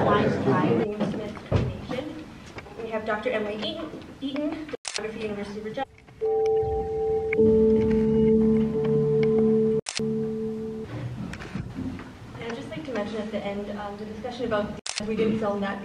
James Smith Foundation. We have Dr. Emily Eaton, Eaton, Photography, University of Regina. And I'd just like to mention at the end, um, the discussion about, we didn't film that